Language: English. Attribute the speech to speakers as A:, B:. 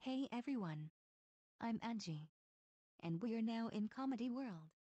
A: Hey everyone! I'm Angie. And we're now in Comedy World.